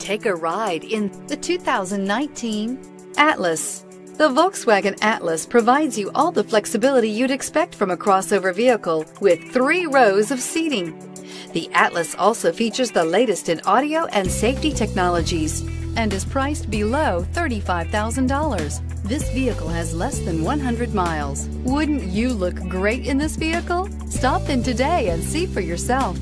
Take a ride in the 2019 Atlas. The Volkswagen Atlas provides you all the flexibility you'd expect from a crossover vehicle with three rows of seating. The Atlas also features the latest in audio and safety technologies and is priced below $35,000. This vehicle has less than 100 miles. Wouldn't you look great in this vehicle? Stop in today and see for yourself.